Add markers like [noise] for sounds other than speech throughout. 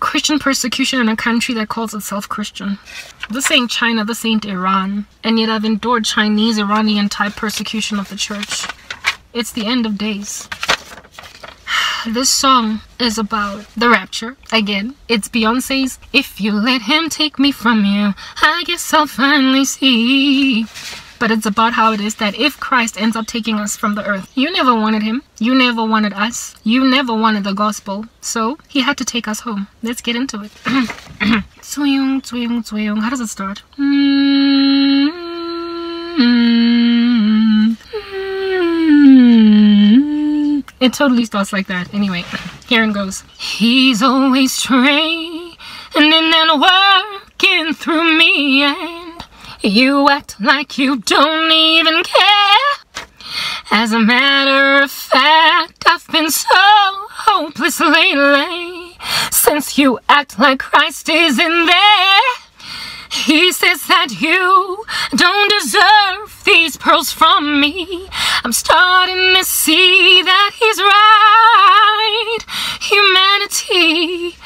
Christian persecution in a country that calls itself Christian. This ain't China, this ain't Iran. And yet I've endured Chinese, Iranian type persecution of the church. It's the end of days. [sighs] This song is about the rapture. Again, it's Beyonce's If You Let Him Take Me From You, I Guess I'll Finally See but it's about how it is that if Christ ends up taking us from the earth, you never wanted him, you never wanted us, you never wanted the gospel, so he had to take us home. Let's get into it. Zwing, zwing, zwing. How does it start? It totally starts like that. Anyway, [clears throat] here it goes. He's always straight and then working through me and you act like you don't even care. As a matter of fact, I've been so hopeless lately. Since you act like Christ is in there. He says that you don't deserve these pearls from me. I'm starting to see that he's right. Humanity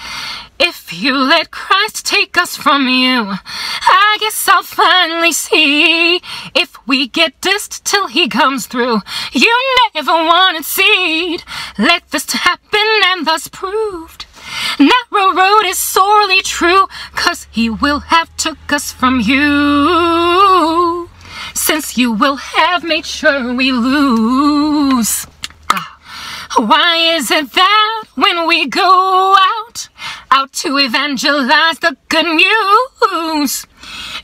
if you let Christ take us from you, I guess I'll finally see. If we get dissed till he comes through, you never wanted seed. Let this happen and thus proved. Narrow road is sorely true, cause he will have took us from you. Since you will have made sure we lose. Ah. Why is it that when we go out, out to evangelize the good news.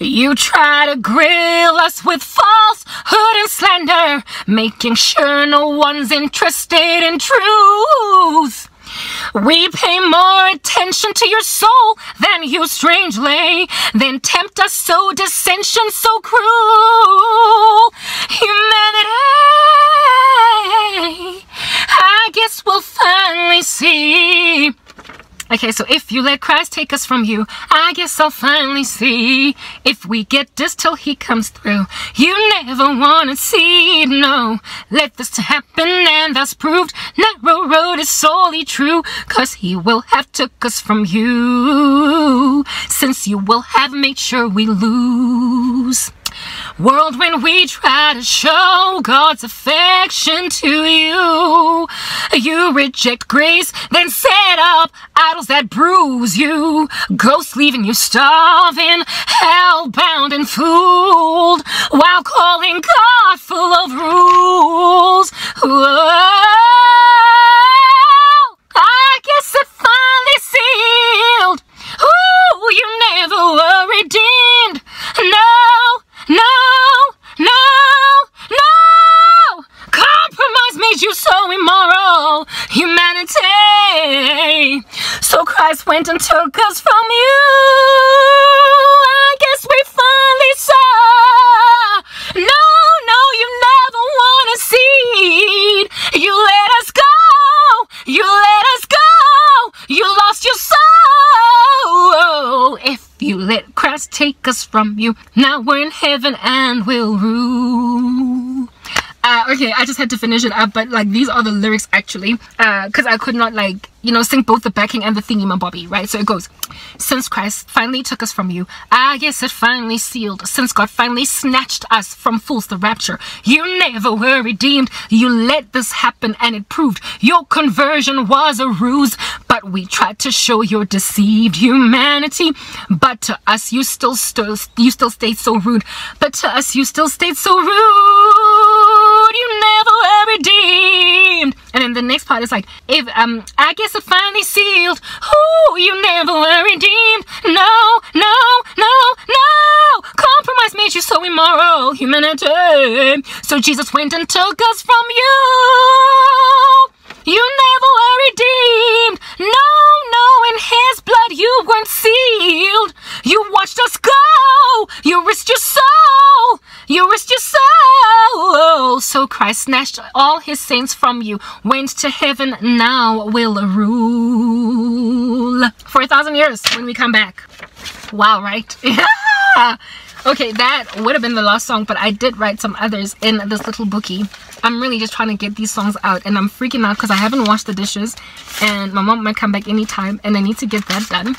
You try to grill us with falsehood and slander, making sure no one's interested in truth. We pay more attention to your soul than you strangely, then tempt us so dissension so cruel. Humanity, I guess we'll finally see. Okay, so if you let Christ take us from you, I guess I'll finally see if we get this till he comes through. You never want to see no. Let this happen and that's proved. Narrow road is solely true, cause he will have took us from you. Since you will have made sure we lose. World, when we try to show God's affection to you, you reject grace, then set up idols that bruise you, ghosts leaving you starving, hell-bound and fooled, while calling God full of rules. Whoa. I guess it finally sealed. Ooh, you never were redeemed. No, no, no, no! Compromise made you so immoral, humanity. So Christ went and took us from you. I guess we finally saw. No, no, you never want to see. You let us go. You let us go. You lost your soul. If you let Christ take us from you. Now we're in heaven and we'll rule. Uh, okay, I just had to finish it up, but like these are the lyrics actually, because uh, I could not like you know sing both the backing and the thingy my bobby, right? So it goes, since Christ finally took us from you, I yes it finally sealed. Since God finally snatched us from fools the rapture, you never were redeemed. You let this happen and it proved your conversion was a ruse, but we tried to show your deceived humanity. But to us, you still still you still stayed so rude. But to us, you still stayed so rude you never were redeemed. And then the next part is like, if um, I guess it finally sealed. Ooh, you never were redeemed. No, no, no, no. Compromise made you so immoral, humanity. So Jesus went and took us from you. You never were redeemed. No, no, in his blood you weren't sealed. You watched us go. You risked your soul. You risked your soul. So Christ snatched all his saints from you, went to heaven, now will rule for a thousand years when we come back. Wow, right? [laughs] Okay, that would have been the last song, but I did write some others in this little bookie. I'm really just trying to get these songs out, and I'm freaking out because I haven't washed the dishes, and my mom might come back anytime, and I need to get that done.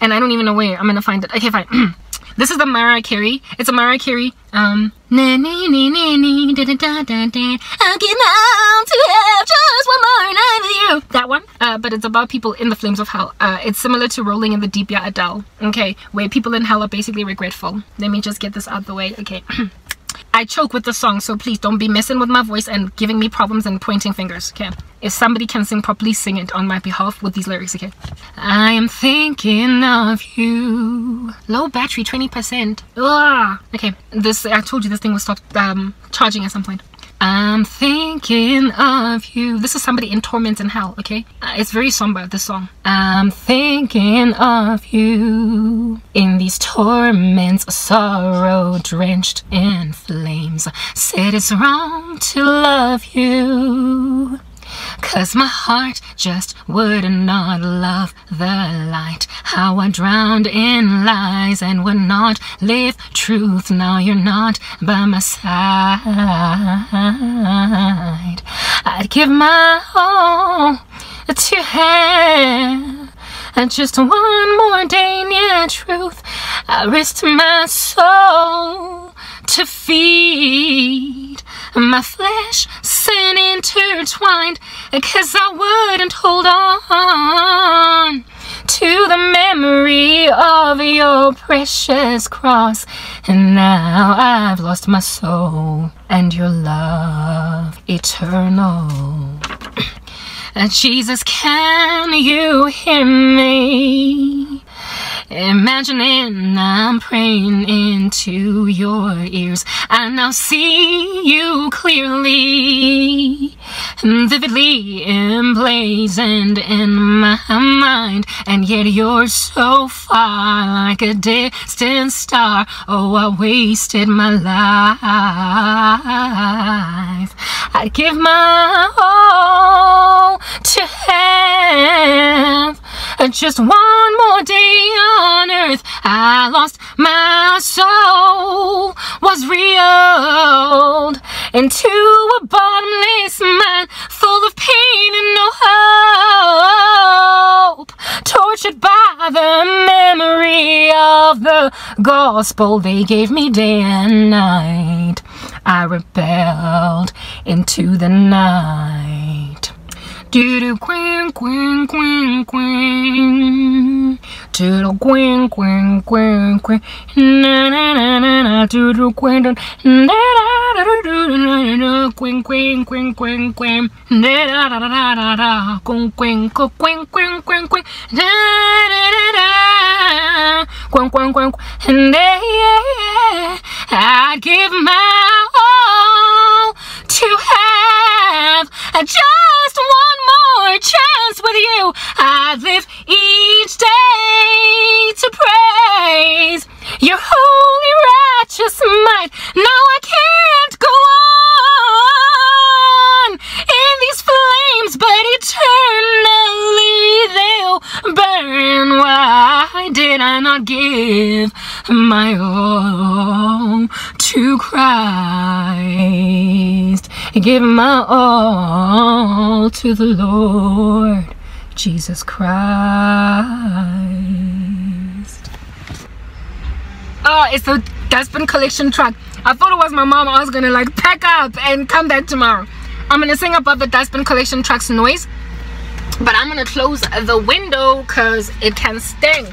And I don't even know where I'm gonna find it. Okay, fine. [clears throat] this is the Mariah Carey. It's a Mariah Carey. Um, na na na na na da da da da da. Out to have just one more night with you. That one. Uh, but it's about people in the flames of hell. Uh, it's similar to Rolling in the Deep, yeah, Adele. Okay, where people in hell are basically regretful. Let me just get this out the way. Okay. [clears throat] I choke with the song, so please don't be messing with my voice and giving me problems and pointing fingers, okay? If somebody can sing properly, sing it on my behalf with these lyrics, okay? I am thinking of you. Low battery, 20%. Ugh. Okay, this, I told you this thing will stop um, charging at some point. I'm thinking of you. This is somebody in torment in hell, okay? Uh, it's very somber, this song. I'm thinking of you in these torments, sorrow drenched in flames. Said it's wrong to love you. Cause my heart just would not love the light. How I drowned in lies and would not live truth. Now you're not by my side. I'd give my all to have just one more day near truth. I risked my soul to feed. My flesh sin intertwined cause I wouldn't hold on to the memory of your precious cross. And now I've lost my soul and your love eternal. [clears throat] Jesus can you hear me Imagining I'm praying into your ears. And I see you clearly, vividly emblazoned in my mind. And yet you're so far like a distant star. Oh, I wasted my life. I'd give my all to have just one more day on earth. I lost my soul, was reeled into a bottomless mine full of pain and no hope. Tortured by the memory of the gospel they gave me day and night. I rebelled into the night. Do do queen queen queen queen. Do do queen queen queen queen. Na na na na na. Do do queen. Na da da do do do do. Queen queen queen queen queen. Da da da da da da. Queen queen queen queen queen queen queen. Da da da da. Queen queen queen. And yeah, I'd give my all to have just one more chance with you. I live each day to praise your holy righteous might. Now I can't go on in these flames, but eternally they'll burn. Why did I not give my Give my all to the Lord Jesus Christ. Oh, it's the Dustbin Collection truck. I thought it was my mom. I was gonna like pack up and come back tomorrow. I'm gonna sing about the Dustbin Collection truck's noise, but I'm gonna close the window because it can stink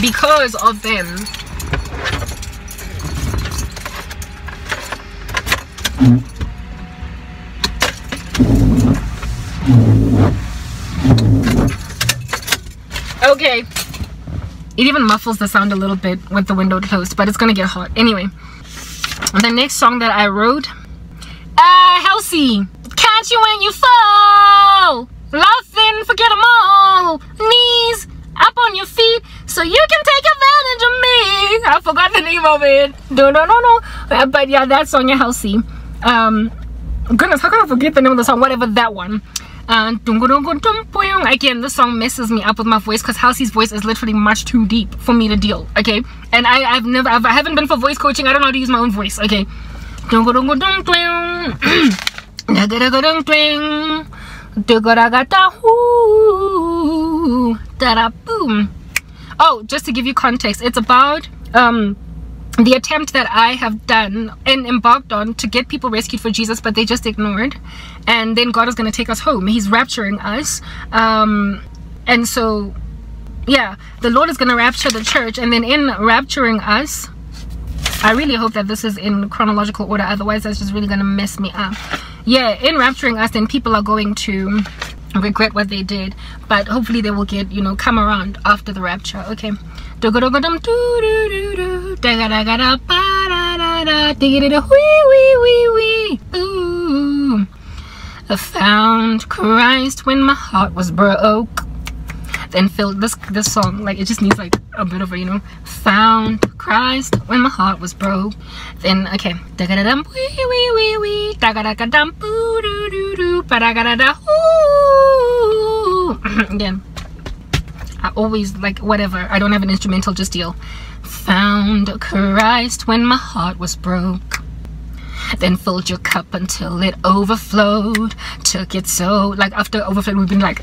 because of them. Mm. Okay. It even muffles the sound a little bit with the window closed, but it's gonna get hot. Anyway, the next song that I wrote, uh, Halsey, catch you when you fall. Laughing, forget them all. Knees up on your feet so you can take advantage of me. I forgot the name of it. No, no, no, no. Uh, but yeah, that's Sonia Halsey. Um, goodness, how can I forget the name of the song? Whatever that one. Uh, again, this song messes me up with my voice because Halsey's voice is literally much too deep for me to deal. Okay, and I, I've never, I've, I haven't been for voice coaching. I don't know how to use my own voice. Okay. Oh, just to give you context, it's about um the attempt that I have done and embarked on to get people rescued for Jesus, but they just ignored. And then God is going to take us home. He's rapturing us. Um, and so, yeah, the Lord is going to rapture the church. And then in rapturing us, I really hope that this is in chronological order. Otherwise, that's just really going to mess me up. Yeah, in rapturing us, then people are going to regret what they did. But hopefully they will get, you know, come around after the rapture. Okay. I found Christ when my heart was broke. Then filled this this song like it just needs like a bit of a you know found Christ when my heart was broke. Then okay [clears throat] again. I always like whatever. I don't have an instrumental, just deal. Found Christ when my heart was broke. Then filled your cup until it overflowed. Took it so like after overflowed we've been like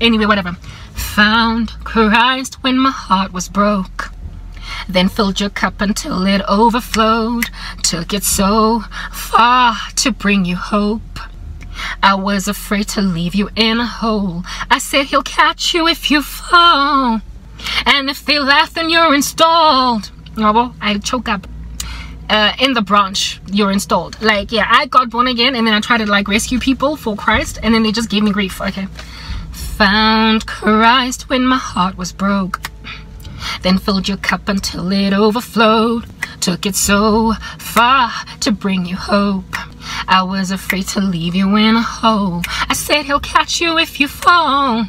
anyway whatever. Found Christ when my heart was broke. Then filled your cup until it overflowed. Took it so far to bring you hope. I was afraid to leave you in a hole. I said he'll catch you if you fall. And if they laugh, then you're installed. Oh, well, I choke up. Uh, in the branch, you're installed. Like, yeah, I got born again and then I tried to like rescue people for Christ and then they just gave me grief. Okay. Found Christ when my heart was broke. Then filled your cup until it overflowed. Took it so far to bring you hope. I was afraid to leave you in a hole. I said he'll catch you if you fall.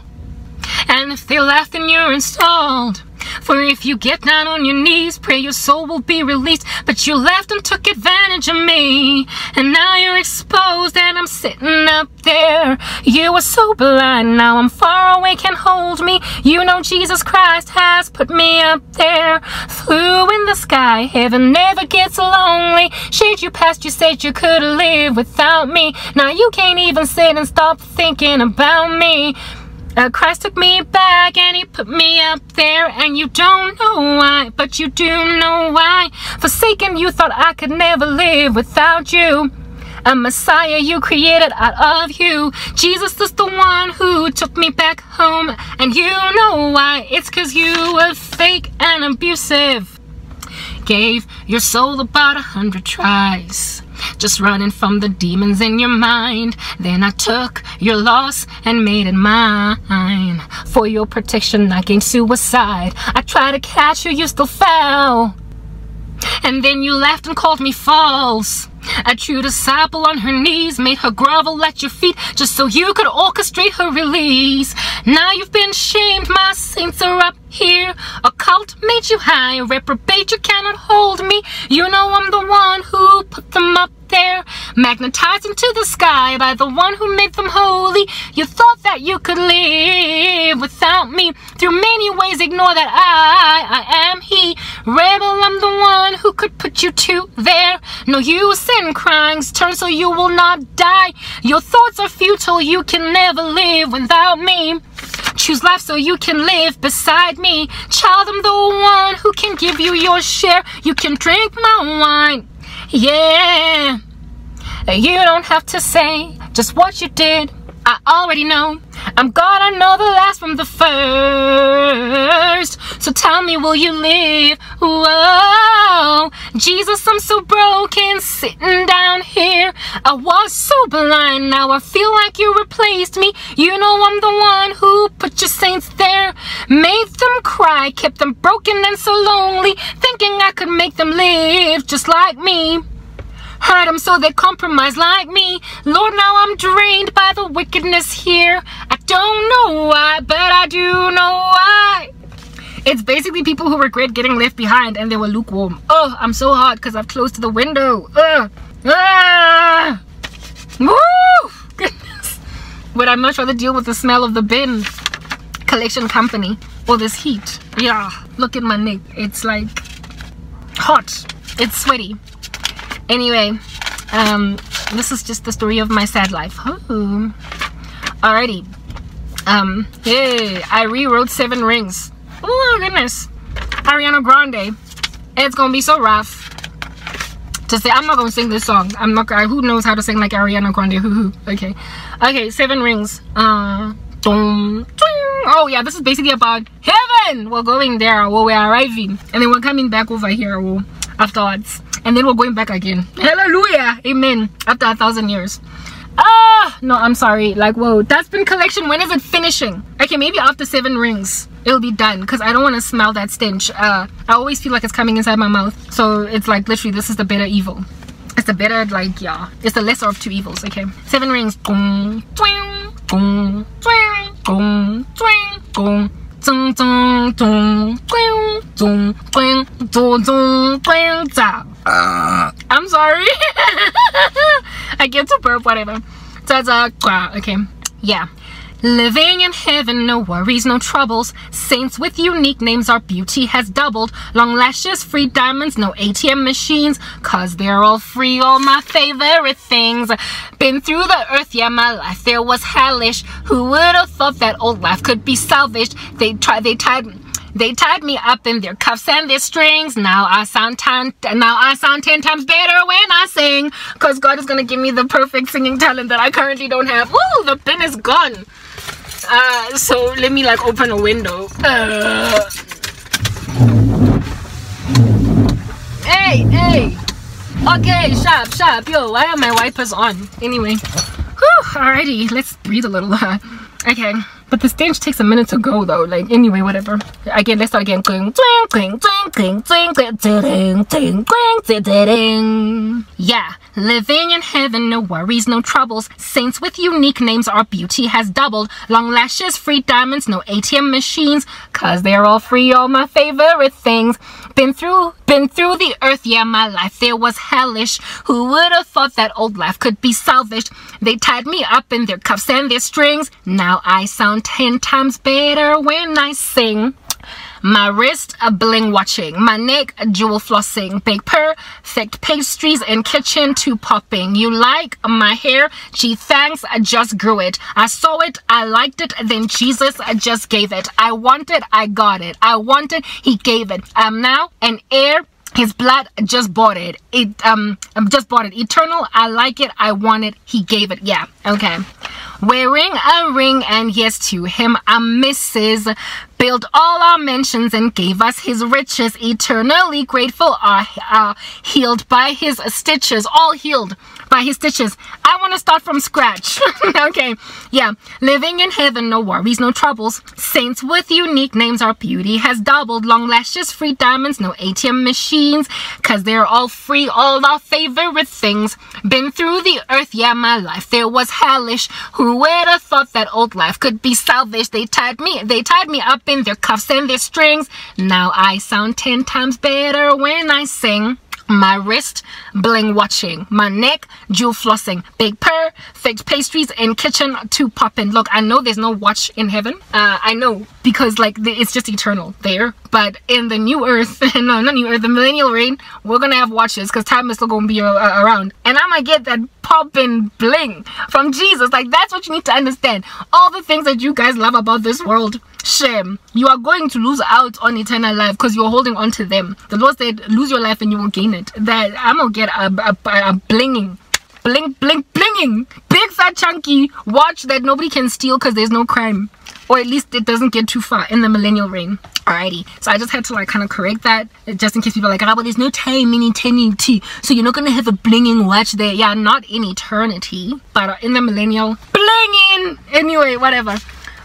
And if they laugh, then you're installed. For if you get down on your knees, pray your soul will be released. But you left and took advantage of me. And now you're exposed and I'm sitting up there. You were so blind, now I'm far away, can't hold me. You know Jesus Christ has put me up there. Flew in the sky, heaven never gets lonely. Shade you past, you said you could live without me. Now you can't even sit and stop thinking about me. Uh, Christ took me back and he put me up there and you don't know why, but you do know why. Forsaken, you thought I could never live without you. A Messiah you created out of you. Jesus is the one who took me back home and you know why. It's cause you were fake and abusive. Gave your soul about a hundred tries just running from the demons in your mind. Then I took your loss and made it mine. For your protection, I gained suicide. I tried to catch you, you still fell. And then you laughed and called me false. A true disciple on her knees made her grovel at your feet just so you could orchestrate her release. Now you've been shamed, my saints are up here. A cult made you high, a reprobate, you cannot hold me. You know I'm the one who put them up there, magnetized into the sky by the one who made them holy. You thought that you could live without me. Through many ways, ignore that I, I am he. Rebel, I'm the one who could put you to there. No use in crimes, turn so you will not die. Your thoughts are futile, you can never live without me. Choose life so you can live beside me. Child, I'm the one who can give you your share. You can drink my wine. Yeah. You don't have to say just what you did. I already know. I'm I know the last from the first. So tell me, will you live? Whoa. Jesus, I'm so broken, sitting down here. I was so blind, now I feel like you replaced me. You know I'm the one who put your saints there. Made them cry, kept them broken and so lonely. Thinking I could make them live just like me hurt them so they compromise like me. Lord, now I'm drained by the wickedness here. I don't know why, but I do know why. It's basically people who regret getting left behind and they were lukewarm. Oh, I'm so hot because I've closed the window. Ugh. Ah! Woo! [laughs] Goodness. would I much rather deal with the smell of the bin collection company or this heat? Yeah, look at my neck. It's like hot. It's sweaty. Anyway, um, this is just the story of my sad life. Oh. Alrighty. Um, yeah, I rewrote Seven Rings. Oh goodness. Ariana Grande. It's gonna be so rough to say i'm not gonna sing this song i'm not who knows how to sing like ariana grande hoo okay okay seven rings uh oh yeah this is basically about heaven we're going there we're arriving and then we're coming back over here afterwards and then we're going back again. Hallelujah. Amen. After a thousand years. Ah no i'm sorry. Like whoa. That's been collection. When is it finishing? Okay maybe after seven rings it'll be done. Because I don't want to smell that stench. Uh, I always feel like it's coming inside my mouth. So it's like literally this is the better evil. It's the better like yeah. It's the lesser of two evils. Okay. Seven rings. Gong, twing, gong, twing, gong, twing, I'm sorry. I get to burp, whatever. Okay, yeah. Living in heaven, no worries, no troubles. Saints with unique names, our beauty has doubled. Long lashes, free diamonds, no ATM machines. Cause they're all free, all my favorite things. Been through the earth, yeah, my life there was hellish. Who would have thought that old life could be salvaged? They tried, they tied. They tied me up in their cuffs and their strings. Now I sound ten, now I sound ten times better when I sing. Cause God is gonna give me the perfect singing talent that I currently don't have. Ooh, the pen is gone. Uh, so let me like open a window. Uh. Hey, hey. Okay, sharp, sharp. Yo, why are my wipers on? Anyway. Whew, alrighty, let's breathe a little. [laughs] okay. But the stench takes a minute to go though. Like anyway, whatever. Again, let's start again. Yeah, living in heaven, no worries, no troubles. Saints with unique names, our beauty has doubled. Long lashes, free diamonds, no ATM machines, cause they're all free, all my favorite things. Been through, been through the earth, yeah, my life there was hellish. Who would have thought that old life could be salvaged? They tied me up in their cuffs and their strings. Now I sound ten times better when I sing. My wrist, a bling watching. My neck, a jewel flossing. Big perfect pastries in kitchen to popping. You like my hair? Gee, thanks, I just grew it. I saw it, I liked it, then Jesus I just gave it. I wanted, I got it. I wanted, he gave it. I'm now an heir his blood just bought it it um I just bought it eternal i like it i want it he gave it yeah okay wearing a ring and yes to him a Mrs. built all our mansions and gave us his riches. Eternally grateful are uh, healed by his stitches all healed by his stitches. I want to start from scratch. [laughs] Okay yeah. Living in heaven no worries no troubles. Saints with unique names our beauty has doubled. Long lashes free diamonds no ATM machines. Cause they're all free all our favorite things. Been through the earth yeah my life there was hellish. Who who would have thought that old life could be salvaged? They tied me, they tied me up in their cuffs and their strings. Now I sound ten times better when I sing my wrist bling watching. My neck jewel flossing. Big purr fake pastries in kitchen to popping. Look i know there's no watch in heaven. Uh, i know because like it's just eternal there. But in the new earth [laughs] no not new earth the millennial reign we're gonna have watches because time is still gonna be uh, around. And i'm gonna get that popping bling from jesus. Like that's what you need to understand. All the things that you guys love about this world shame you are going to lose out on eternal life because you're holding on to them. The lord said lose your life and you will gain it. That i'm gonna get a, a, a blinging. Bling bling blinging. Big fat chunky watch that nobody can steal because there's no crime. Or at least it doesn't get too far in the millennial reign. Alrighty. So i just had to like kind of correct that just in case people are like ah but there's no time in eternity. So you're not gonna have a blinging watch there. Yeah not in eternity but in the millennial. Blinging! Anyway whatever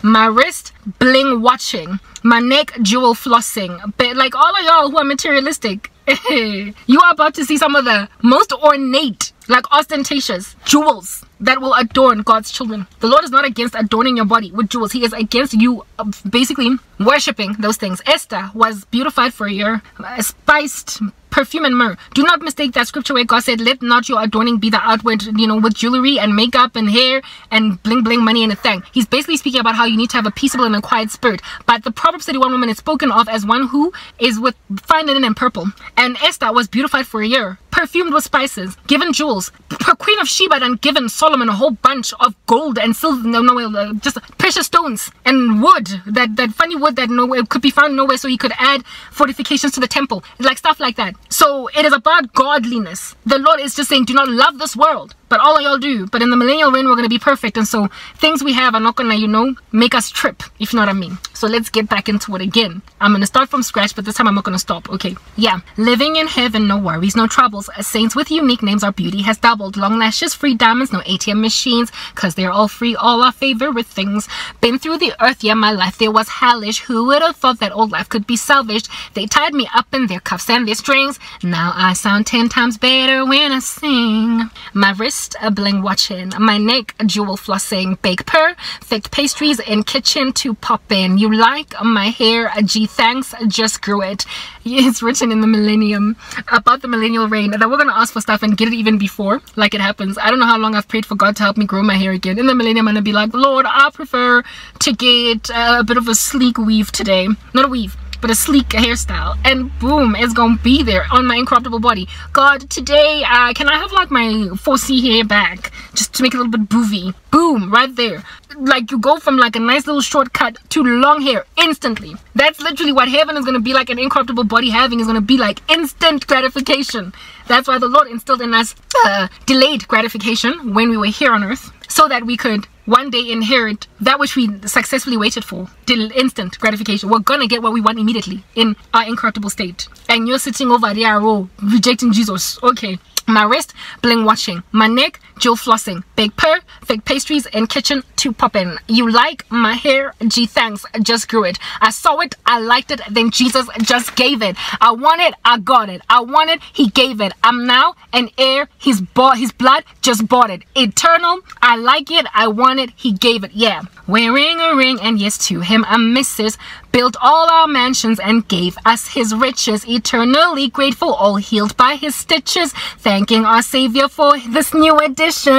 my wrist bling watching my neck jewel flossing. But like all of y'all who are materialistic [laughs] you are about to see some of the most ornate like ostentatious jewels that will adorn God's children. The Lord is not against adorning your body with jewels. He is against you uh, basically worshipping those things. Esther was beautified for a year, uh, spiced perfume and myrrh. Do not mistake that scripture where God said, Let not your adorning be the outward, you know, with jewelry and makeup and hair and bling bling money and a thing. He's basically speaking about how you need to have a peaceable and a quiet spirit. But the Proverbs 31 woman is spoken of as one who is with fine linen and purple. And Esther was beautified for a year perfumed with spices, given jewels. Queen of Sheba and given Solomon a whole bunch of gold and silver, no, no, uh, just precious stones and wood, that, that funny wood that nowhere could be found nowhere so he could add fortifications to the temple, like stuff like that. So it is about godliness. The Lord is just saying, do not love this world, but all y'all do. But in the millennial reign, we're going to be perfect. And so things we have are not going to, you know, make us trip, if you know what I mean. So let's get back into it again. I'm going to start from scratch, but this time I'm not going to stop. Okay. Yeah. Living in heaven, no worries, no troubles. Saints with unique names, our beauty has doubled. Long lashes, free diamonds, no ATM machines, cause they're all free, all our favorite things. Been through the earth, yeah, my life there was hellish. Who would have thought that old life could be salvaged? They tied me up in their cuffs and their strings. Now I sound ten times better when I sing. My wrist wrist, a bling watching. My neck, jewel flossing. Bake perfect pastries in kitchen to pop in. You like my hair? A G thanks, just grew it. [laughs] It's written in the millennium about the millennial reign that we're gonna ask for stuff and get it even before, like it happens. I don't know how long I've prayed for God to help me grow my hair again. In the millennium, I'm gonna be like, Lord, I prefer to get a bit of a sleek weave today. Not a weave a sleek hairstyle and boom it's gonna be there on my incorruptible body. God today uh can i have like my 4c hair back? Just to make it a little bit boovy. Boom right there. Like you go from like a nice little shortcut to long hair instantly. That's literally what heaven is going to be like an incorruptible body having is going to be like instant gratification. That's why the lord instilled in us uh, delayed gratification when we were here on earth so that we could one day inherit that which we successfully waited for till instant gratification. We're gonna get what we want immediately in our incorruptible state. And you're sitting over there oh, rejecting jesus. Okay my wrist bling watching. My neck jewel flossing. Big purr fake pastries and kitchen to poppin. You like my hair? Gee, thanks. Just grew it. I saw it. I liked it. Then jesus just gave it. I want it. I got it. I want it. He gave it. I'm now an heir. He's bought his blood just bought it. Eternal. I like it. I want it. He gave it. Yeah. Wearing a ring and yes to him a missus built all our mansions and gave us his riches eternally grateful all healed by his stitches thanking our savior for this new edition. [laughs]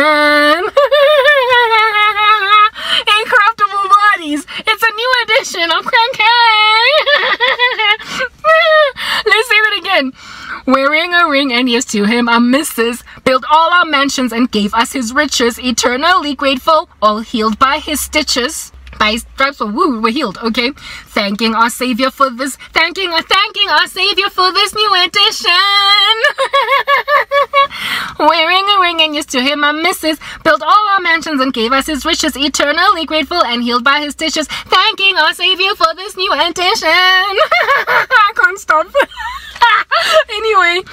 Incorruptible bodies. It's a new edition of cranky [laughs] let's say that again. Wearing a ring and yes to him a missus built all our mansions and gave us his riches eternally grateful all healed by his stitches by stripes of woo we're healed okay? Thanking our savior for this thanking uh, thanking our savior for this new edition. Wearing a ring and used to him a missus built all our mansions and gave us his riches eternally grateful and healed by his stitches thanking our savior for this new edition. [laughs] I can't stop. [laughs] Anyway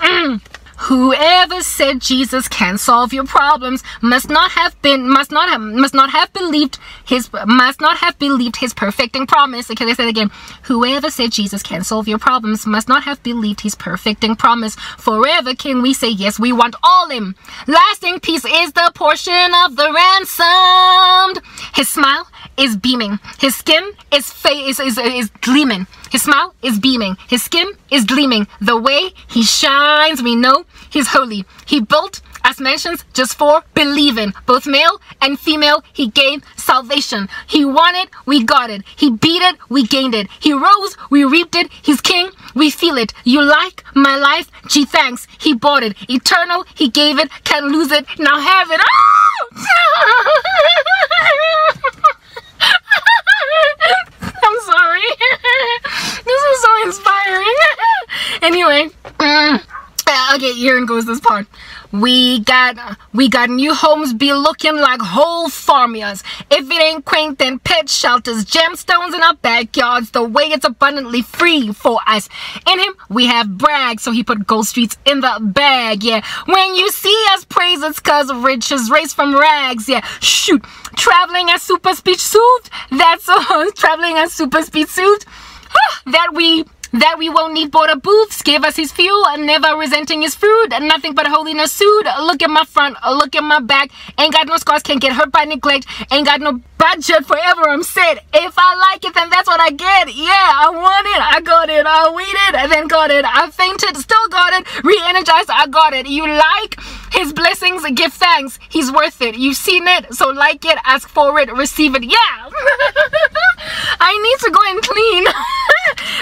[clears throat] Whoever said Jesus can solve your problems must not have been must not have must not have believed his must not have believed his perfecting promise. Okay, let's say it again. Whoever said Jesus can solve your problems must not have believed his perfecting promise. Forever can we say yes, we want all him. Lasting peace is the portion of the ransomed. His smile is beaming. His skin is face is, is, is gleaming. His smile is beaming. His skin is gleaming. The way he shines, we know he's holy. He built as mentions just for believing. Both male and female, he gave salvation. He won it, we got it. He beat it, we gained it. He rose, we reaped it. He's king, we feel it. You like my life? Gee, thanks. He bought it. Eternal, he gave it. Can't lose it. Now have it. Oh! [laughs] I'm sorry. this is so inspiring. Anyway. Mm, okay, here goes this part. We got we got new homes be looking like whole farmers. If it ain't quaint, then pet shelters, gemstones in our backyards. The way it's abundantly free for us. In him we have brag, so he put gold streets in the bag. Yeah, when you see us praise, it's cause riches race from rags. Yeah, shoot, traveling as super speed suit. That's uh, [laughs] traveling as super speed suit. that we that we won't need border booths. Give us his fuel and never resenting his fruit. Nothing but holiness suit. Look at my front, look at my back. Ain't got no scars, can't get hurt by neglect. Ain't got no budget forever. I'm set. If I like it, then that's what I get. Yeah, I want it. I got it. I waited and then got it. I fainted, still got it. Re-energized, I got it. You like his blessings, give thanks. He's worth it. You've seen it, so like it, ask for it, receive it. Yeah. [laughs] I need to go and clean.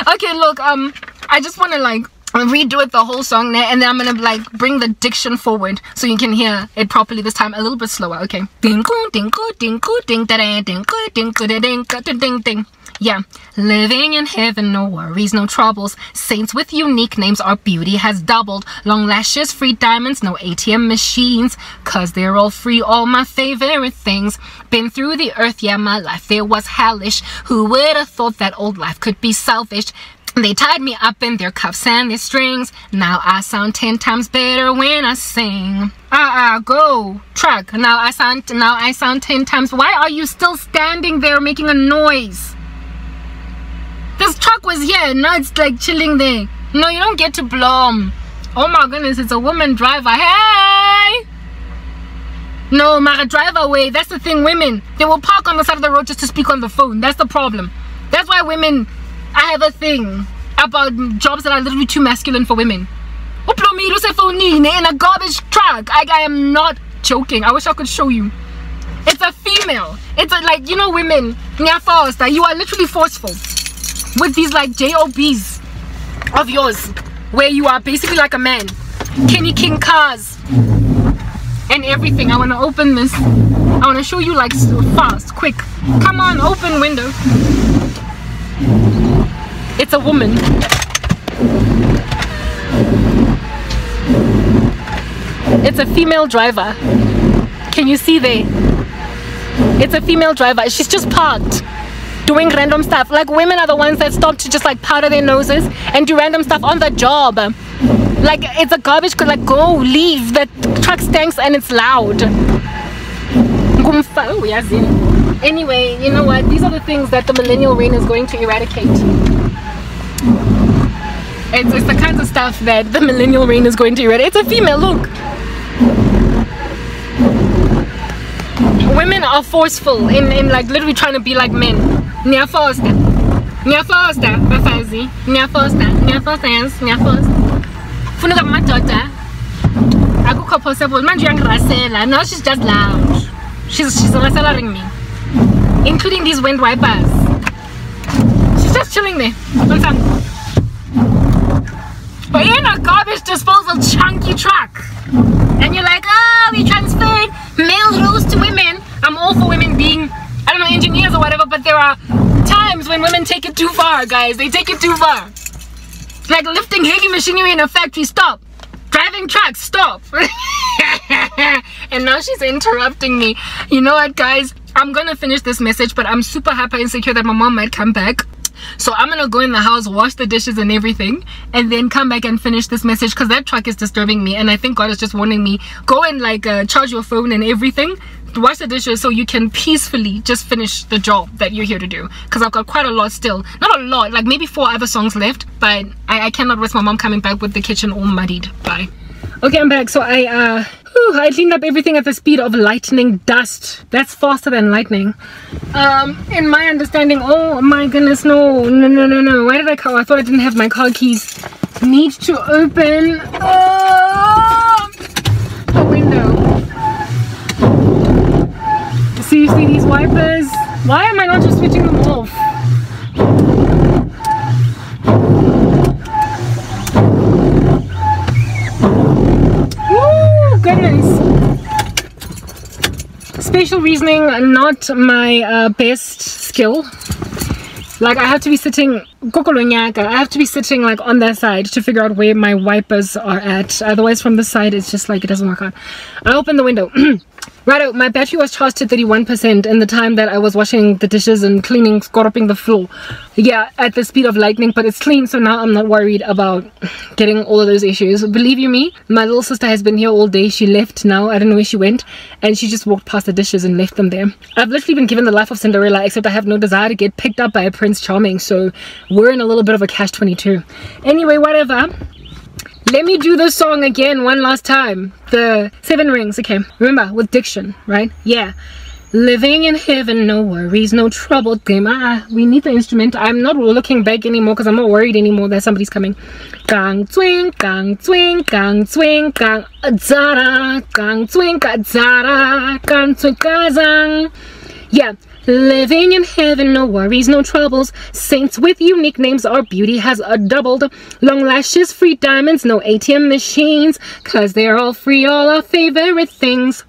[laughs] okay, look, um, I just want to like redo it the whole song there and then I'm gonna like bring the diction forward so you can hear it properly this time a little bit slower okay ding ding ding ding ding ding ding ding ding yeah, living in heaven, no worries, no troubles. Saints with unique names, our beauty has doubled. Long lashes, free diamonds, no ATM machines. Cause they're all free, all my favorite things. Been through the earth, yeah, my life, it was hellish. Who would have thought that old life could be selfish? [laughs] They tied me up in their cuffs and their strings. Now I sound ten times better when I sing. Ah, uh, uh, go truck. Now I sound now I sound ten times. Why are you still standing there making a noise? This truck was here, now it's like chilling there. No, you don't get to blow. Oh my goodness, it's a woman driver. Hey! No, my driver away. That's the thing, women. They will park on the side of the road just to speak on the phone. That's the problem. That's why women, I have a thing about jobs that are literally too masculine for women. in a garbage truck. I, I am not joking. I wish I could show you. It's a female. It's a, like, you know, women, you are literally forceful with these like jobs of yours where you are basically like a man kenny king cars and everything i want to open this i want to show you like fast quick come on open window it's a woman it's a female driver can you see there it's a female driver she's just parked doing random stuff. Like women are the ones that stop to just like powder their noses and do random stuff on the job. Like it's a garbage like go leave. The truck stinks and it's loud. Oh, anyway, you know what? These are the things that the millennial reign is going to eradicate. It's, it's the kinds of stuff that the millennial reign is going to eradicate. It's a female, look. Women are forceful in, in like literally trying to be like men. Niyafosta niyafosta bafazi niyafosta niyafosta yes. Niyafosta funeka madoda. Akukho possible. Manje uyangirasela. Now she's just loud she's she's raselaring me. Including these wind wipers. She's just chilling there in a garbage disposal chunky truck and you're like oh we transferred male roles to women i'm all for women being I don't know, engineers or whatever, but there are times when women take it too far, guys. They take it too far. Like lifting heavy machinery in a factory, stop. Driving trucks, stop. [laughs] and now she's interrupting me. You know what, guys? I'm gonna finish this message, but I'm super happy and secure that my mom might come back so i'm gonna go in the house wash the dishes and everything and then come back and finish this message because that truck is disturbing me and i think god is just warning me go and like uh, charge your phone and everything. Wash the dishes so you can peacefully just finish the job that you're here to do because i've got quite a lot still. Not a lot like maybe four other songs left but i, I cannot risk my mom coming back with the kitchen all muddied. Bye. Okay i'm back. So i uh whew, i cleaned up everything at the speed of lightning dust. That's faster than lightning. Um in my understanding oh my goodness no no no no no. Why did i call i thought i didn't have my car keys. Need to open oh, the window. See, you see these wipers? Why am I not just switching them off? Woo, goodness. Spatial reasoning, not my uh, best skill. Like I have to be sitting I have to be sitting like on their side to figure out where my wipers are at. Otherwise from the side it's just like it doesn't work out. I open the window. [clears throat] Right, oh, my battery was charged to 31% in the time that I was washing the dishes and cleaning, scrubbing the floor. Yeah, at the speed of lightning, but it's clean, so now I'm not worried about getting all of those issues. Believe you me, my little sister has been here all day. She left now, I don't know where she went, and she just walked past the dishes and left them there. I've literally been given the life of Cinderella, except I have no desire to get picked up by a Prince Charming, so we're in a little bit of a catch 22 anyway whatever let me do the song again one last time. The seven rings okay. Remember with diction right? Yeah. Living in heaven no worries no trouble. Game ah we need the instrument. I'm not looking back anymore because i'm not worried anymore that somebody's coming. Gang swing gang swing gang swing gang zara gang swing zara gang swing gang yeah Living in heaven, no worries, no troubles. Saints with unique names, our beauty has a doubled. Long lashes, free diamonds, no ATM machines. Cause they're all free, all our favorite things.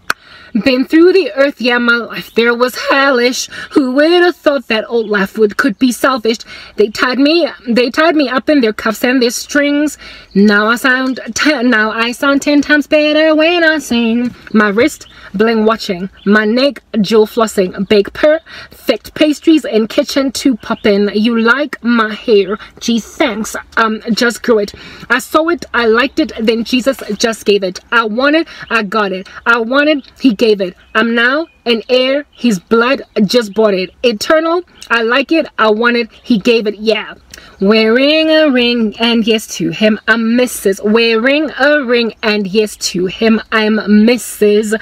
Been through the earth, yeah, my life there was hellish. Who would have thought that old life would could be salvaged? They tied me, they tied me up in their cuffs and their strings. Now I sound, now I sound ten times better when I sing. My wrist, bling watching. My neck, jewel flossing. Bake perfect pastries in kitchen to pop in. You like my hair? Gee, thanks. Um, just grew it. I saw it, I liked it, then Jesus just gave it. I wanted, I got it. I wanted, he gave it. I'm now an heir. His blood just bought it. Eternal. I like it. I want it. He gave it. Yeah. Wearing a ring and yes to him I'm Mrs. Wearing a ring and yes to him I'm Mrs.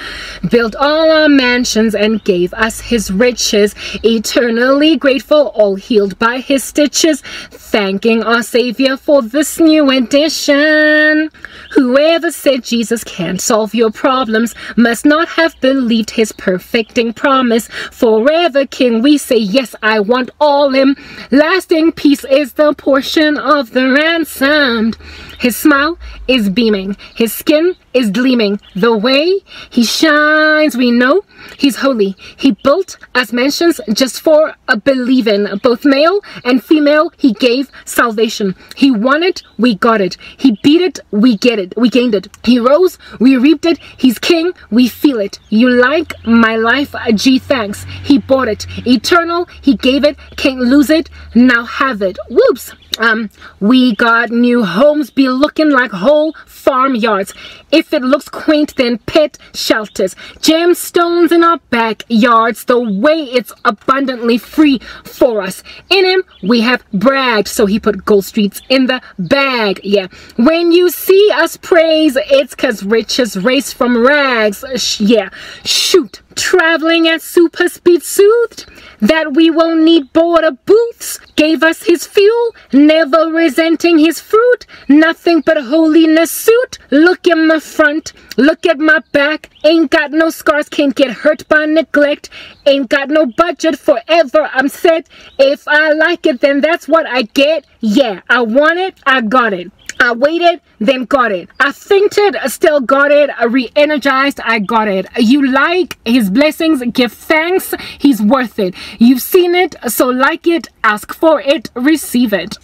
Built all our mansions and gave us his riches. Eternally grateful, all healed by his stitches. Thanking our Savior for this new edition. Whoever said Jesus can't solve your problems must not have believed his perfecting promise. Forever King, we say yes, I want all him. Lasting peace is the portion of the ransomed. His smile is beaming. His skin is gleaming. The way he shines, we know he's holy. He built as mentions just for a believing. Both male and female, he gave salvation. He won it, we got it. He beat it, we get it. We gained it. He rose, we reaped it. He's king, we feel it. You like my life, G thanks. He bought it. Eternal, he gave it. Can't lose it. Now have it. Whoops. Um, we got new homes be looking like whole farmyards. If it looks quaint, then pet shelters. Gemstones in our backyards, the way it's abundantly free for us. In him, we have bragged, so he put gold streets in the bag. Yeah. When you see us praise, it's cause riches race from rags. Yeah. Shoot traveling at super speed soothed, that we won't need border booths, gave us his fuel, never resenting his fruit, nothing but holiness suit. Look at my front, look at my back, ain't got no scars, can't get hurt by neglect, ain't got no budget forever, I'm set. If I like it, then that's what I get. Yeah, I want it, I got it. I waited, then got it. I fainted, still got it. I re-energized, I got it. You like his blessings, give thanks, he's worth it. You've seen it, so like it, ask for it, receive it.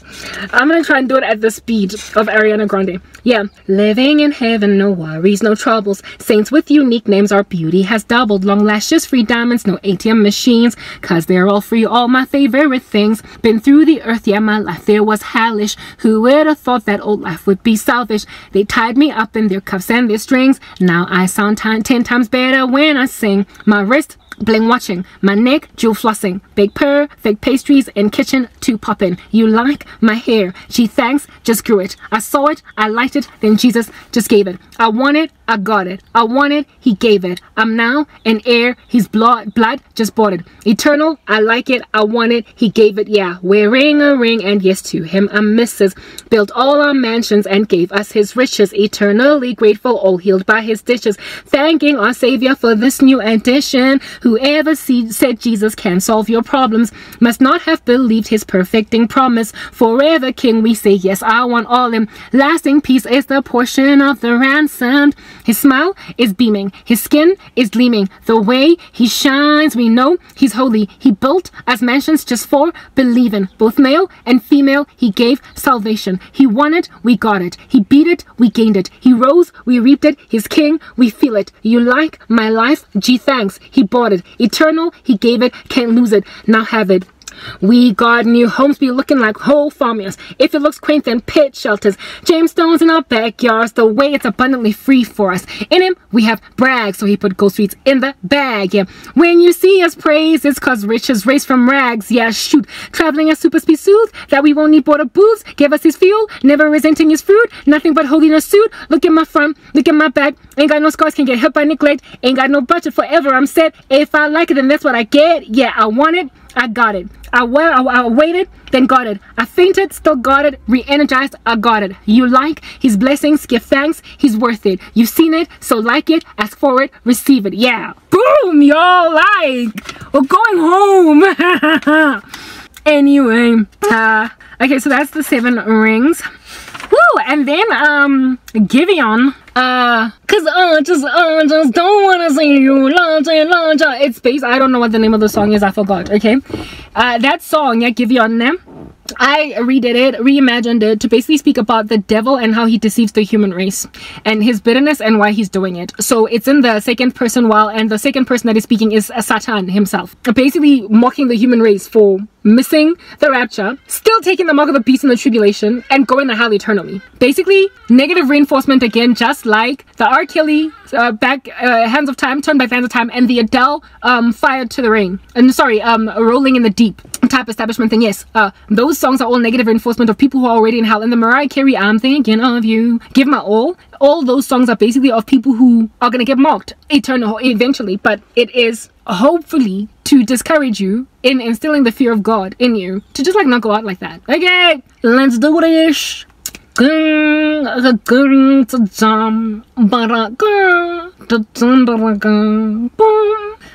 I'm gonna try and do it at the speed of Ariana Grande. Yeah, living in heaven, no worries, no troubles. Saints with unique names, our beauty has doubled. Long lashes, free diamonds, no ATM machines, cause they're all free, all my favorite things. Been through the earth, yeah, my life there was hellish. Who would have thought that old life would be selfish. They tied me up in their cuffs and their strings. Now I sound ten times better when I sing. My wrist bling watching my neck jewel flossing big purr fake pastries in kitchen to poppin you like my hair. She thanks just grew it. I saw it i liked it then jesus just gave it. I want it i got it. I want it he gave it. I'm now an heir his blood blood just bought it. Eternal i like it i want it he gave it yeah. Wearing a ring and yes to him i'm mrs built all our mansions and gave us his riches. Eternally grateful all healed by his dishes. Thanking our savior for this new addition. Whoever see, said Jesus can solve your problems. Must not have believed his perfecting promise. Forever King, we say, yes, I want all him. Lasting peace is the portion of the ransomed. His smile is beaming. His skin is gleaming. The way he shines, we know he's holy. He built as mansions just for believing. Both male and female, he gave salvation. He won it, we got it. He beat it, we gained it. He rose, we reaped it. He's king, we feel it. You like my life? Gee, thanks. He bought it. Eternal, he gave it, can't lose it. Now have it. We got new homes be looking like whole farmers. If it looks quaint, then pit shelters. Jamestones in our backyards, the way it's abundantly free for us. In him, we have brag, so he put gold sweets in the bag. Yeah. When you see us praise, it's cause riches race from rags. Yeah, shoot. Traveling at super speed soothe, that we won't need border booths. Give us his fuel, never resenting his fruit. Nothing but holiness suit. Look at my front, look at my back. Ain't got no scars, can get hit by neglect. Ain't got no budget forever. I'm set. If I like it, then that's what I get. Yeah, I want it. I got it. I, wa I, waited, then got it. I fainted, still got it. Re-energized, I got it. You like his blessings, give thanks, he's worth it. You've seen it, so like it, ask for it, receive it. Yeah. Boom, y'all like. We're going home. [laughs] anyway, uh, okay, so that's the seven rings. Woo! And then um Giveon, uh, cause I just I just don't wanna see you launch and launch. It's based. I don't know what the name of the song is. I forgot. Okay, uh, that song, yeah, Giveon, name. I redid it, reimagined it to basically speak about the devil and how he deceives the human race and his bitterness and why he's doing it. So it's in the second person while and the second person that is speaking is Satan himself. Basically mocking the human race for missing the rapture, still taking the mark of the beast in the tribulation, and going to hell eternally. Basically, negative reinforcement again, just like the R. Kelly uh, back uh, Hands of Time, Turned by Fans of Time, and the Adele um, Fired to the Rain. And sorry, um, Rolling in the Deep type establishment thing. Yes, uh, those songs are all negative reinforcement of people who are already in hell. And the Mariah Carey, I'm thinking of you, Give My All. All those songs are basically of people who are gonna get mocked eternal eventually. But it is hopefully to discourage you in instilling the fear of God in you to just like not go out like that. Okay, let's do this.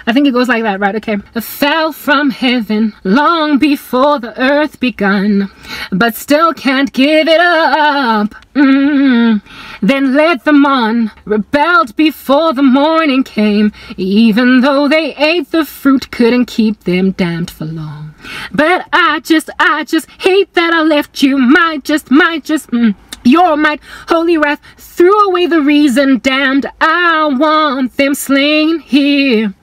I think it goes like that, right? Okay. Fell from heaven long before the earth begun, but still can't give it up. Mm. Then led them on, rebelled before the morning came, even though they ate the fruit, couldn't keep them damned for long. But I just, I just hate that I left you, might just, might just, mm your might, holy wrath, threw away the reason damned. I want them slain here.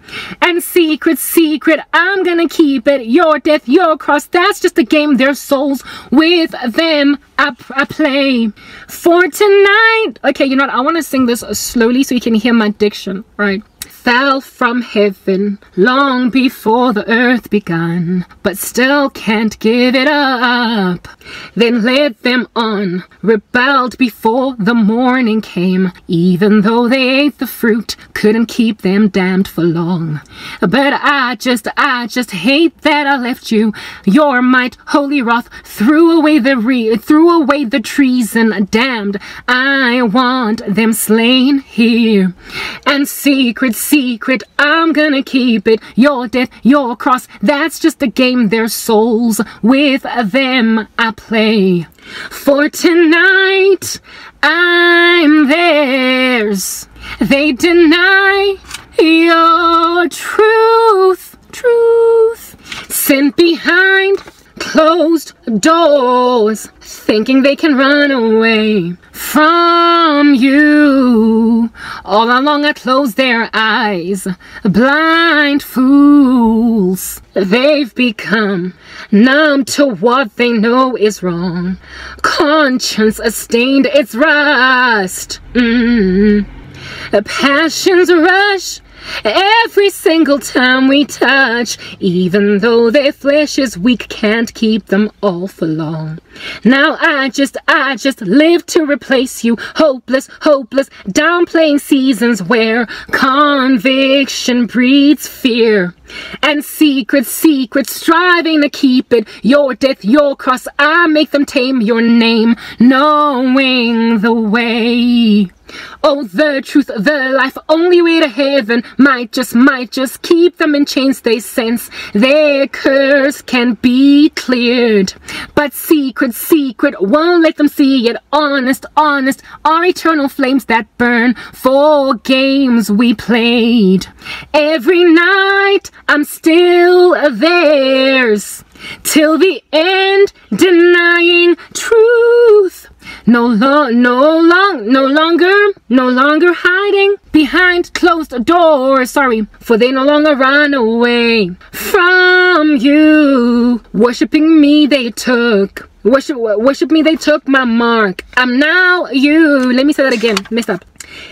And secret, secret, I'm gonna keep it. Your death, your cross, that's just a game. Their souls with them I, I play for tonight. Okay, you know what? I want to sing this slowly so you can hear my diction, right? Fell from heaven long before the earth began, but still can't give it up. Then led them on, rebelled before the morning came, even though they ate the fruit, couldn't keep them damned for long. But I just, I just hate that I left you. Your might, holy wrath, threw away the re threw away the treason, damned. I want them slain here, and secret, secret secret, I'm gonna keep it. Your death, your cross, that's just a game. Their souls, with them I play. For tonight, I'm theirs. They deny your truth, truth. Sent behind closed doors, thinking they can run away from you. All along I closed their eyes, blind fools. They've become numb to what they know is wrong. Conscience stained its rust. Mm. Passions rush Every single time we touch, even though their flesh is weak, can't keep them all for long. Now I just, I just live to replace you. Hopeless, hopeless, downplaying seasons where conviction breeds fear. And secret, secret, striving to keep it. Your death, your cross, I make them tame your name, knowing the way. Oh, the truth, the life, only way to heaven might just, might just keep them in chains they sense. Their curse can be cleared. But secret, secret, won't let them see it. Honest, honest, our eternal flames that burn for games we played. Every night, I'm still theirs. Till the end, denying truth no long, no long, no longer, no longer hiding behind closed doors. Sorry, for they no longer run away from you. Worshipping me, they took. Worship, worship me, they took my mark. I'm now you. Let me say that again. Messed up.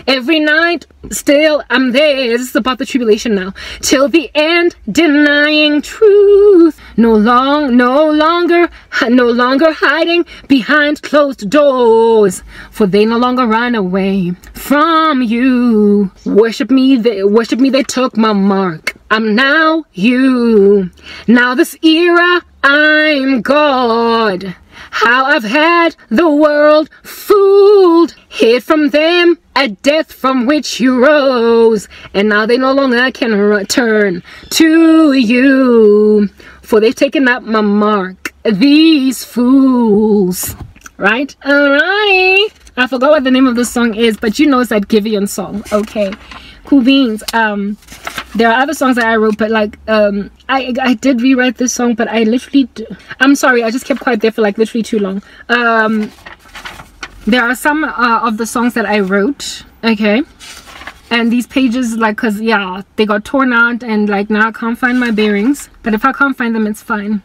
Every night, still I'm there. This is about the tribulation now. Till the end, denying truth. No long, no longer, no longer hiding behind closed doors. For they no longer run away from you. Worship me, they worship me, they took my mark. I'm now you. Now this era, I'm God. How I've had the world fooled, hid from them a death from which you rose, and now they no longer can return to you, for they've taken up my mark. These fools, right? Alrighty. I forgot what the name of the song is, but you know it's that Giveon song. Okay, cool beans. Um, there are other songs that I wrote, but like um, I I did rewrite this song, but I literally I'm sorry, I just kept quiet there for like literally too long. Um, there are some uh, of the songs that I wrote, okay, and these pages like cause yeah they got torn out and like now I can't find my bearings, but if I can't find them, it's fine.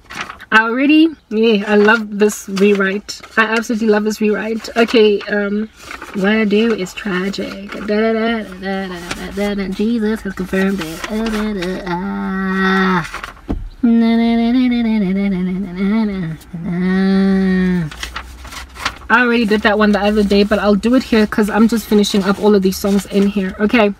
I already yeah I love this rewrite I absolutely love this rewrite okay um what I do is tragic da, da, da, da, da, da, da, Jesus has confirmed it da, da, da, ah. I already did that one the other day but I'll do it here because I'm just finishing up all of these songs in here okay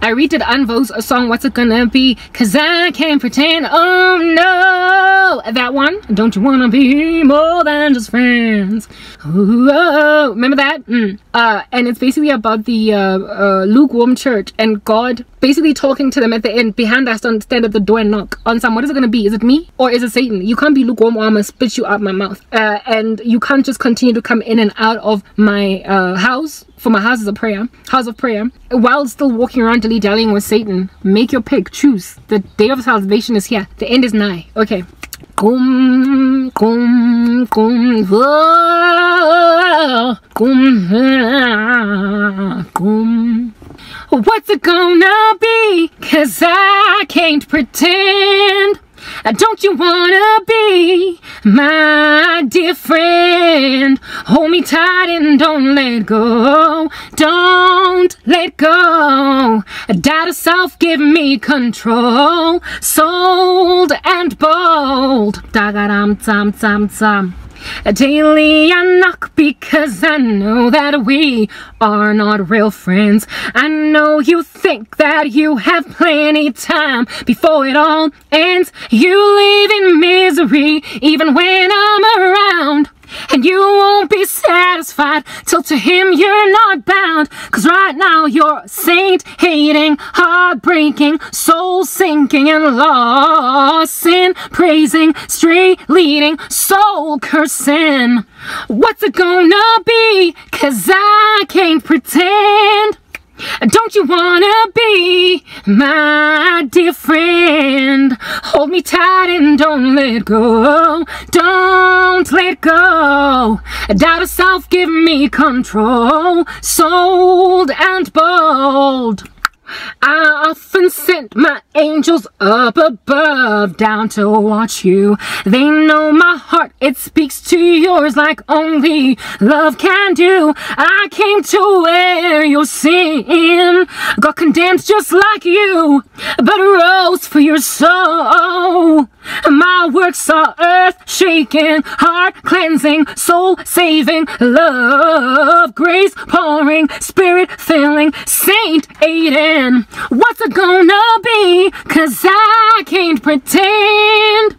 I redid Unvo's song, What's It Gonna Be? Cause I can't pretend, oh no! That one, Don't You Wanna Be More Than Just Friends? Ooh, oh, remember that? Mm. Uh, and it's basically about the uh, uh, lukewarm church and God basically talking to them at the end behind us stand, stand at the door and knock on some what is it to be is it me or is it satan you can't be lukewarm or i'm gonna spit you out my mouth uh, and you can't just continue to come in and out of my uh, house for my house is a prayer house of prayer while still walking around dilly dallying with satan make your pick choose the day of salvation is here the end is nigh okay kum, kum, whoa, kum, kum. What's it gonna be? Cause I can't pretend. Uh, don't you wanna be my dear friend? Hold me tight and don't let go. Don't let go. Doubt of self, give me control. Sold and bold. Da dum dum dum. Daily I knock because I know that we are not real friends. I know you think that you have plenty time before it all ends. You live in misery even when I'm around. And you won't be satisfied till to him you're not bound. Cause right now you're saint hating, heartbreaking, soul sinking, and lost sin praising, street leading, soul cursing. What's it gonna be? Cause I can't pretend. Don't you wanna be my dear friend? Hold me tight and don't let go. Don't let go. Doubt of self, give me control. Sold and bold. I often sent my angels up above down to watch you. They know my heart, it speaks to yours like only love can do. I came to where your sin got condemned just like you, but rose for your soul. My works are earth shaking, heart cleansing, soul saving, love, grace pouring, spirit filling, saint aiding. What's it gonna be? Cause I can't pretend.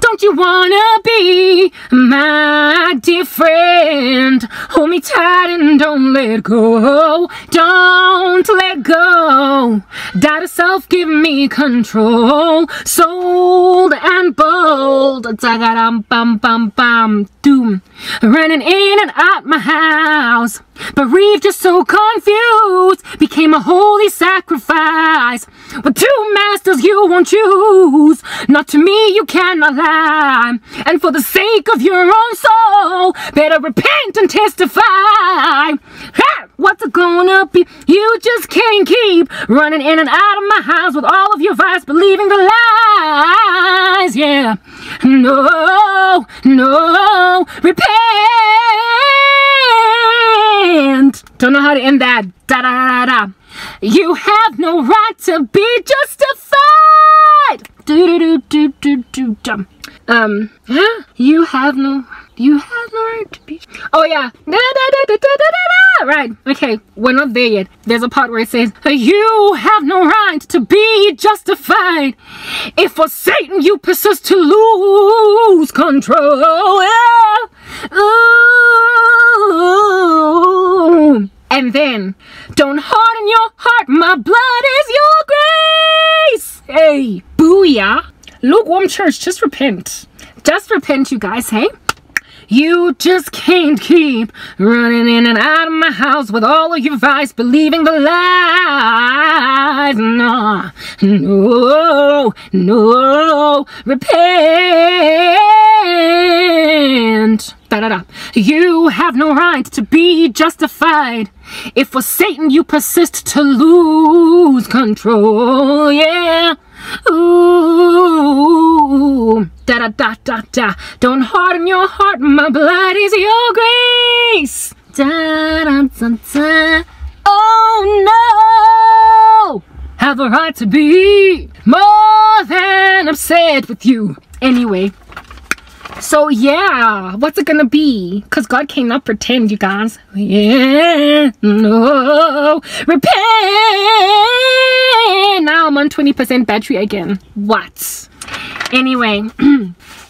Don't you wanna be my dear friend? Hold me tight and don't let go. Don't let go. Doubt of self, give me control. Sold and bold. Zagadam bam bam bam doom. Running in and out my house. Bereaved, just so confused. Became a holy sacrifice. With two masters you won't choose. Not to me you cannot lie. And for the sake of your own soul, better repent and testify. Ha! What's it gonna be? You just can't keep running in and out of my house with all of your vibes, believing the lies. Yeah, no, no, repent. Don't know how to end that. Da da da da. You have no right to be justified. Do do do do do do. do. Um, huh? You have no you have no right to be. Oh yeah. Da, da, da, da, da, da, da. Right. Okay. We're not there yet. There's a part where it says, "You have no right to be justified. If for Satan you persist to lose control." Ooh. And then, don't harden your heart. My blood is your grace. Hey, booyah. Lukewarm church, just repent. Just repent, you guys, hey? You just can't keep running in and out of my house with all of your vice, believing the lies. No, no, no, repent. Da, da, da. You have no right to be justified if for Satan you persist to lose control. Yeah. Ooh, da da da da da. Don't harden your heart, my blood is your grace. Da da da da. Oh no! Have a right to be more than upset with you. Anyway, so yeah, what's it gonna be? Cause God cannot pretend, you guys. Yeah, no, repent. Now I'm on 20% battery again. What? Anyway, [clears throat]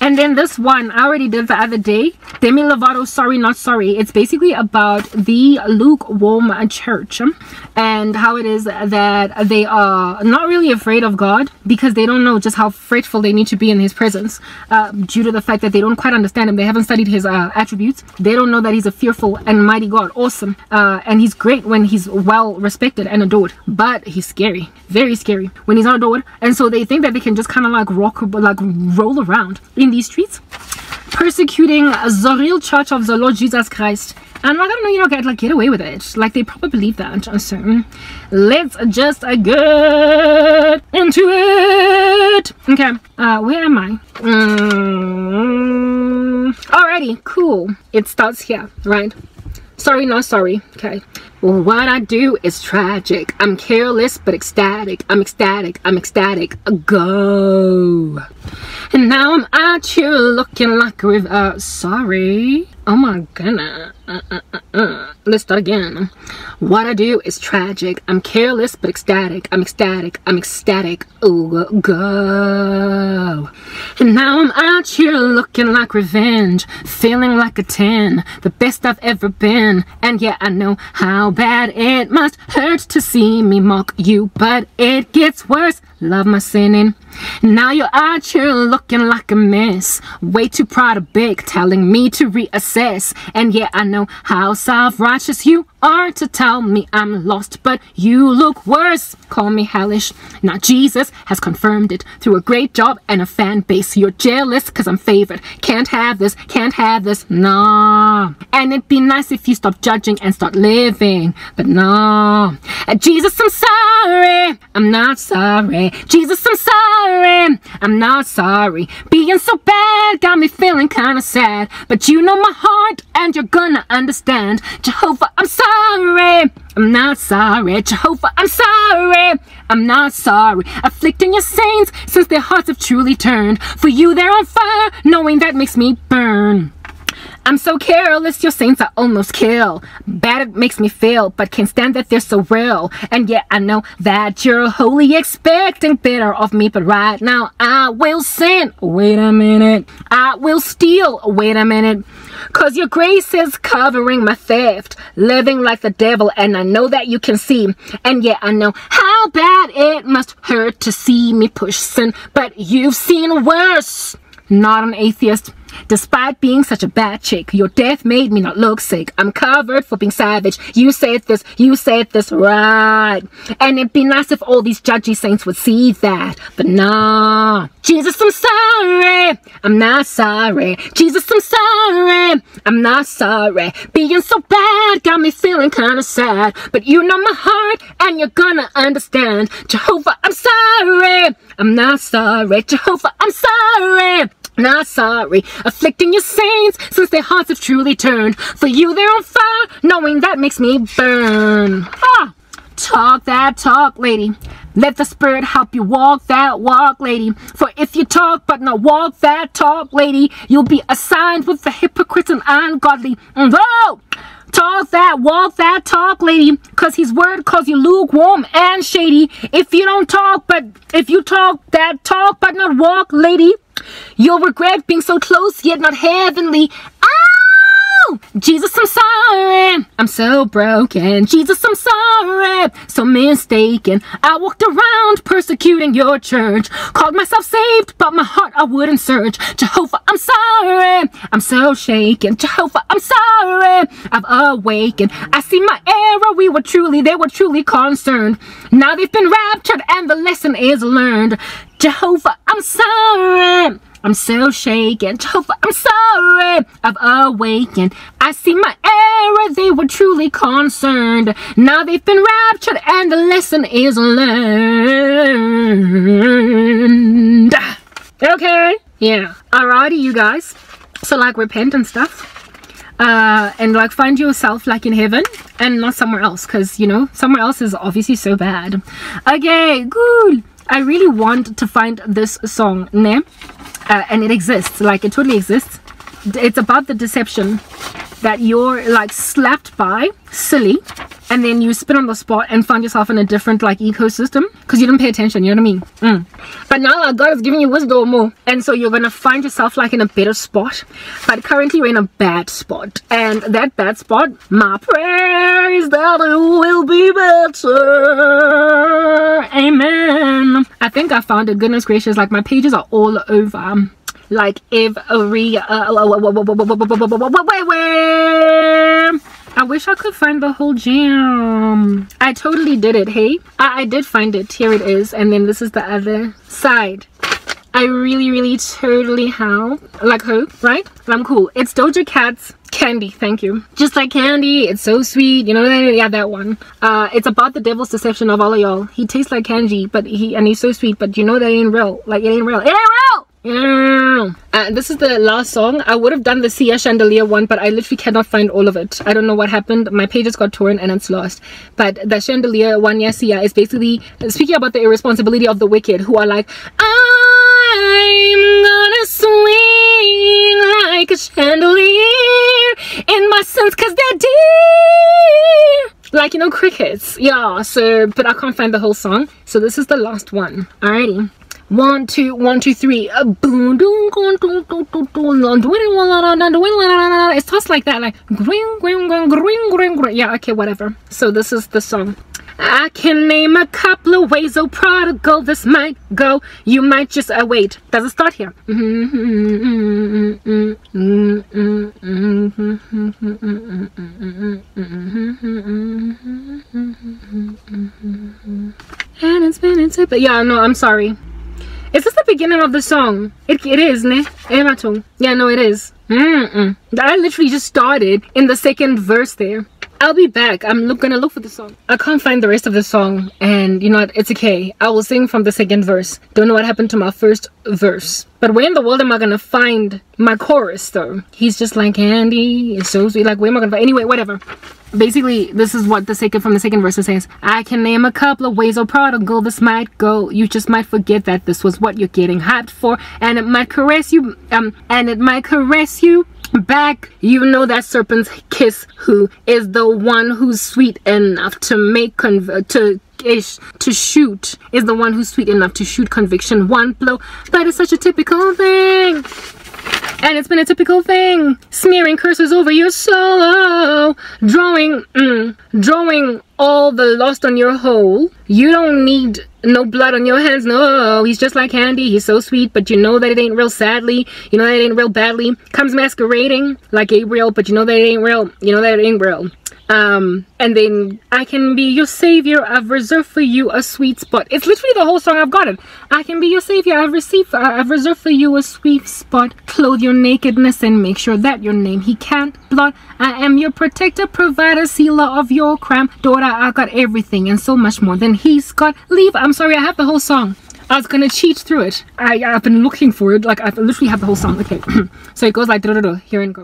and then this one I already did the other day. Demi Lovato, Sorry Not Sorry. It's basically about the lukewarm church and how it is that they are not really afraid of God because they don't know just how faithful they need to be in his presence uh, due to the fact that they don't quite understand him. They haven't studied his uh, attributes. They don't know that he's a fearful and mighty God. Awesome. Uh, and he's great when he's well respected and adored. But he's scary. Very scary when he's not adored. And so they think that they can just kind of like rock, like roll around in these streets persecuting the real church of the Lord Jesus Christ. And like, I don't know, you know, get like get away with it. Like they probably believe that. So let's just get into it. Okay, uh, where am I? Mm, alrighty, cool. It starts here, right? Sorry, not sorry. Okay. What I do is tragic. I'm careless but ecstatic. I'm ecstatic. I'm ecstatic. Go. And now I'm out here looking like a river. Sorry. Oh my goodness. Uh, uh, uh, uh, Let's start again. What I do is tragic. I'm careless but ecstatic. I'm ecstatic. I'm ecstatic. Oh, go. And now I'm out here looking like revenge. Feeling like a 10. The best I've ever been. And yeah, I know how bad it must hurt to see me mock you. But it gets worse. Love my sinning. Now you're out here looking like a mess. Way too proud of big, telling me to reassess. And yeah, I know how self-righteous you are to tell me I'm lost, but you look worse. Call me hellish. Now Jesus has confirmed it through a great job and a fan base. You're jealous because I'm favored. Can't have this, can't have this. Nah. And it'd be nice if you stop judging and start living. But no. Uh, Jesus, I'm sorry. I'm not sorry. Jesus, I'm sorry. I'm not sorry. Being so bad got me feeling kind of sad. But you know my heart and you're gonna understand. Jehovah, I'm sorry sorry. I'm not sorry. Jehovah, I'm sorry. I'm not sorry. Afflicting your saints since their hearts have truly turned. For you, they're on fire, knowing that makes me burn. I'm so careless, your saints I almost kill. Bad it makes me feel, but can't stand that they're so real. And yet I know that you're wholly expecting better of me, but right now I will sin. Wait a minute. I will steal. Wait a minute. Cause your grace is covering my theft, living like the devil, and I know that you can see. And yet I know how bad it must hurt to see me push sin, but you've seen worse. Not an atheist. Despite being such a bad chick, your death made me not look sick. I'm covered for being savage. You said this, you said this right. And it'd be nice if all these judgy saints would see that. But nah. Jesus, I'm sorry. I'm not sorry. Jesus, I'm sorry. I'm not sorry. Being so bad got me feeling kinda sad. But you know my heart and you're gonna understand. Jehovah, I'm sorry. I'm not sorry. Jehovah, I'm sorry not sorry, afflicting your saints since their hearts have truly turned. For you, they're on fire, knowing that makes me burn. Ah, talk that talk, lady. Let the Spirit help you walk that walk, lady. For if you talk but not walk that talk, lady, you'll be assigned with the hypocrites and ungodly. Whoa! Talk that, walk that talk, lady. Cause his word calls you lukewarm and shady. If you don't talk, but if you talk that talk but not walk, lady, You'll regret being so close yet not heavenly. Ah! Jesus, I'm sorry. I'm so broken. Jesus, I'm sorry. So mistaken. I walked around persecuting your church. Called myself saved, but my heart I wouldn't search. Jehovah, I'm sorry. I'm so shaken. Jehovah, I'm sorry. I've awakened. I see my error. We were truly, they were truly concerned. Now they've been raptured and the lesson is learned. Jehovah, I'm sorry. I'm so shaken. [laughs] I'm sorry. I've awakened. I see my error. They were truly concerned. Now they've been raptured and the lesson is learned. Okay. Yeah. Alrighty, you guys. So like repent and stuff. Uh, and like find yourself like in heaven and not somewhere else because you know somewhere else is obviously so bad okay good I really want to find this song, ne? Uh, and it exists, like it totally exists. It's about the deception that you're like slapped by, silly, and then you spin on the spot and find yourself in a different like ecosystem because you didn't pay attention you know what i mean? Mm. but now like, god is giving you wisdom more and so you're gonna find yourself like in a better spot. But currently you're in a bad spot and that bad spot my prayer is that it will be better. Amen. I think i found it goodness gracious like my pages are all over like every uh. I wish I could find the whole jam. I totally did it, hey? I, I did find it. Here it is. And then this is the other side. I really, really totally have. Like hope, right? I'm cool. It's Doja Cat's Candy, thank you. Just like candy, it's so sweet. You know that? Yeah, that one. Uh, it's about the devil's deception of all of y'all. He tastes like candy, but he and he's so sweet, but you know that ain't real. Like it ain't real. It ain't real. Uh, this is the last song. I would have done the Sia Chandelier one, but I literally cannot find all of it. I don't know what happened. My pages got torn and it's lost. But the Chandelier one, yes, Sia, is basically speaking about the irresponsibility of the wicked who are like, I'm gonna swing like a chandelier in my sins cause they're dear. Like, you know, crickets. Yeah, so, but I can't find the whole song. So this is the last one. Alrighty. One, two, one, two, three. It's tossed like that, like yeah, okay, whatever. So this is the song. I can name a couple of ways, oh prodigal, this might go. You might just uh, wait. Does it start here? And it's been into, but yeah, no, I'm sorry. Is this the beginning of the song? It, it is, ne? Yeah, no, it is. Mm -mm. I literally just started in the second verse there. I'll be back. I'm look, gonna look for the song. I can't find the rest of the song, and you know what? It's okay. I will sing from the second verse. Don't know what happened to my first verse. But where in the world am I gonna find my chorus though? He's just like Andy. It's so sweet. Like where am I gonna find? Anyway, whatever basically this is what the second from the second verse says i can name a couple of ways oh prodigal this might go you just might forget that this was what you're getting hyped for and it might caress you um and it might caress you back you know that serpent's kiss who is the one who's sweet enough to make convert to ish to shoot is the one who's sweet enough to shoot conviction one blow That is such a typical thing and it's been a typical thing. Smearing curses over your soul. Drawing, mm, drawing all the lust on your hole. You don't need no blood on your hands, no. He's just like handy he's so sweet, but you know that it ain't real sadly. You know that it ain't real badly. Comes masquerading like Gabriel, but you know that it ain't real. You know that it ain't real. Um, and then I can be your savior. I've reserved for you a sweet spot. It's literally the whole song. I've got it. I can be your savior. I've received. Uh, I've reserved for you a sweet spot. Clothe your nakedness and make sure that your name he can't blot. I am your protector, provider, sealer of your crime, daughter. I got everything and so much more than he's got. Leave. I'm sorry. I have the whole song. I was gonna cheat through it. I, I've been looking for it. Like I literally have the whole song. Okay, [clears throat] so it goes like. Here and go.